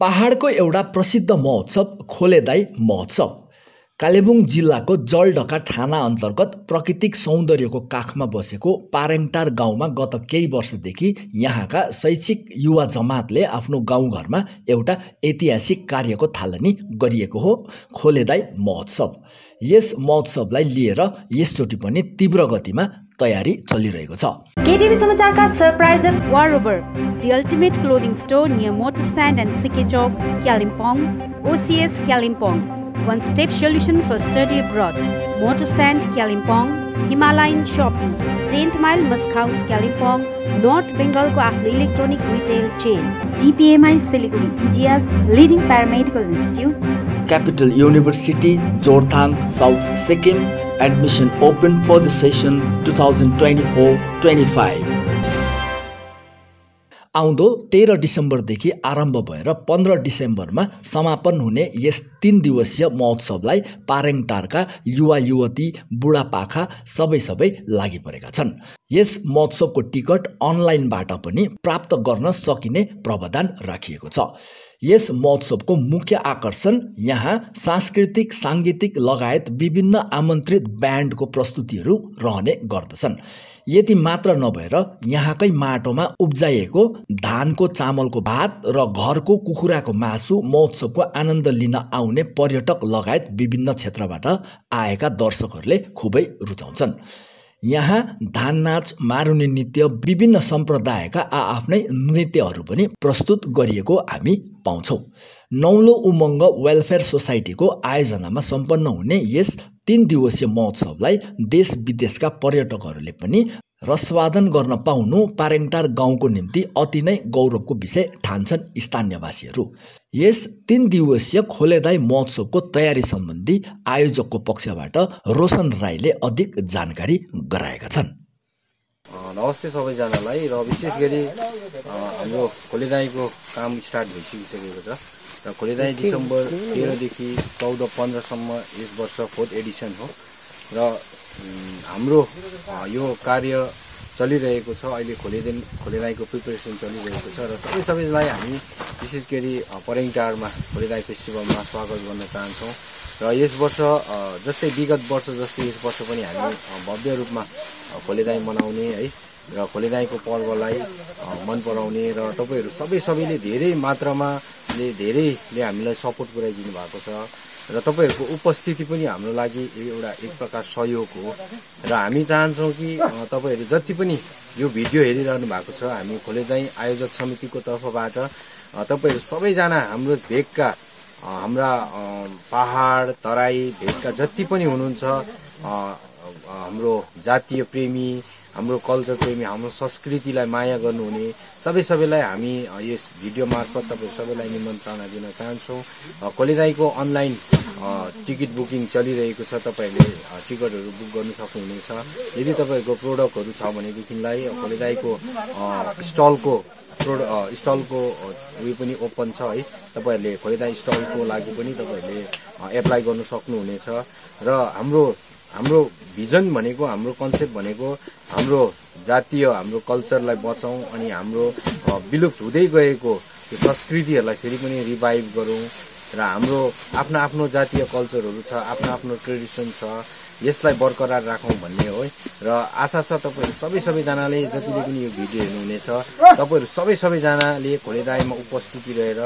पहाडको एउटा प्रसिद्ध महोत्सव खोलेदाई महोत्सव। कालेबुङ जिल्लाको जलढका थाना अन्तर्गत प्राकृतिक सौन्दर्यको काखमा बसेको पारेङटार गाउँमा गत केही वर्षदेखि यहाँका शैक्षिक युवा जमातले आफ्नो गाउँघरमा एउटा ऐतिहासिक कार्यको थालनी गरिएको हो। खोलेदाई महोत्सव। यस महोत्सवलाई लिएर यसचोटि पनि तीव्र गतिमा तयारी चलिरहेको छ। केटिभी समाचारका surprise war ultimate clothing store near motor stand and C K Kalimpong ओसिएस Kalimpong one step solution for study broad motor stand Kalimpong Himalayan shopping tenth mile musk house Kalimpong north बेङ्गलको आफ्नो electronic retail chain DPMI Siliguri India's leading paramedical institute capital university Jorethang south Sikkim admission open for the session two thousand twenty four twenty five आउँदो तेह्र डिसेम्बरदेखि आरम्भ भएर पन्ध्र डिसेम्बरमा समापन हुने यस तिन दिवसीय महोत्सवलाई पारेङटारका युवा युवती बुढापाखा सबै सबै लागि परेका छन्। यस महोत्सवको टिकट अनलाइनबाट पनि प्राप्त गर्न सकिने प्रावधान राखिएको छ। यस महोत्सवको मुख्य आकर्षण यहाँ सांस्कृतिक साङ्गीतिक लगायत विभिन्न आमन्त्रित ब्यान्डको प्रस्तुतिहरू रहने गर्दछन्। यति मात्र नभएर यहाँकै माटोमा उब्जाइएको धानको चामलको भात र घरको कुखुराको मासु महोत्सवको आनन्द लिन आउने पर्यटक लगायत विभिन्न क्षेत्रबाट आएका दर्शकहरूले खुबै रुचाउँछन्। यहाँ धान नाच मारुनी नृत्य विभिन्न सम्प्रदायका आआफ्नै नृत्यहरू पनि प्रस्तुत गरिएको हामी पाउँछौँ। नौलो उमङ्ग वेलफेयर सोसाइटीको आयोजनामा सम्पन्न हुने यस तिन दिवसीय महोत्सवलाई देश विदेशका पर्यटकहरूले पनि रसवादन गर्न पाउनु पारेङटार गाउँको निम्ति अति नै गौरवको विषय ठान्छन् स्थानीयवासीहरू। यस तिन दिवसीय खोलेदाई महोत्सवको तयारी सम्बन्धी आयोजकको पक्षबाट रोशन राईले अधिक जानकारी गराएका छन्। नमस्ते सबैजनालाई र विशेष गरी हाम्रो खोलेदाईको काम स्टार्ट भइसकिसकेको छ। र खोलेदाई डिसेम्बर तेह्रदेखि चौध पन्ध्रसम्म यस वर्ष फोर्थ एडिसन हो। र हाम्रो यो कार्य चलिरहेको छ। अहिले खोलिदिन खोलिदाईको प्रिपेरेसन चलिरहेको छ। र सबै सबैलाई हामी विशेष गरी परेङटारमा खोलिदाई फेस्टिभलमा स्वागत गर्न चाहन्छौँ। र यस वर्ष जस्तै विगत वर्ष जस्तै यस वर्ष पनि हामी भव्य रूपमा खोलेदाई मनाउने है र खोलेदाईको पर्वलाई मन पराउने र तपाईँहरू सबै सबैले धेरै मात्रामा धेरैले हामीलाई सपोर्ट पुऱ्याइदिनु भएको छ। र तपाईँहरूको उपस्थिति पनि हाम्रो लागि एउटा एक प्रकार सहयोग हो। र हामी चाहन्छौँ कि तपाईँहरू जति पनि यो भिडियो हेरिरहनु भएको छ हामी खोलेदाई आयोजक समितिको तर्फबाट तपाईँहरू सबैजना हाम्रो भेगका हाम्रा पहाड तराई भेगका जति पनि हुनुहुन्छ हाम्रो जातीय प्रेमी हाम्रो कल्चर प्रेमी हाम्रो संस्कृतिलाई माया गर्नुहुने सबै सबैलाई हामी यस भिडियो मार्फत तपाईँ सबैलाई निमन्त्रणा दिन चाहन्छौँ। कोलेदाईको अनलाइन टिकट बुकिङ चलिरहेको छ तपाईँहरूले टिकटहरू बुक गर्नु सक्नुहुनेछ। यदि तपाईँहरूको प्रोडक्टहरू छ भनेदेखिलाई कोलेदाईको स्टलको प्रोड स्टलको उयो पनि ओपन छ है। तपाईँहरूले खोलेदाई स्टलको लागि पनि तपाईँहरूले एप्लाई गर्नु सक्नुहुनेछ। र हाम्रो हाम्रो भिजन भनेको हाम्रो कन्सेप्ट भनेको हाम्रो जातीय हाम्रो कल्चरलाई बचाउँ अनि हाम्रो विलुप्त हुँदै गएको त्यो संस्कृतिहरूलाई फेरि पनि रिभाइभ गरौँ। र हाम्रो आफ्नो आफ्नो जातीय कल्चरहरू छ आफ्नो आफ्नो ट्रेडिसन छ यसलाई बरकरार राखौँ भन्ने हो र आशा छ तपाईँहरू सबै सबैजनाले जतिले पनि यो भिडियो हेर्नुहुनेछ तपाईँहरू सबै सबैजनाले खोलेदाईमा उपस्थिति रहेर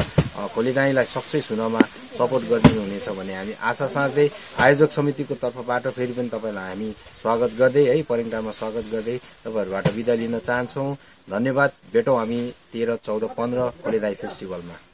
खोलेदाईलाई सक्सेस हुनमा सपोर्ट गरिदिनु हुनेछ भन्ने हामी आशा साँच्दै आयोजक समितिको तर्फबाट फेरि पनि तपाईँलाई हामी स्वागत गर्दै है परिङटारमा स्वागत गर्दै तपाईँहरूबाट बिदा लिन चाहन्छौँ। धन्यवाद। भेटौँ हामी तेह्र चौध पन्ध्र खोलेदाई फेस्टिभलमा।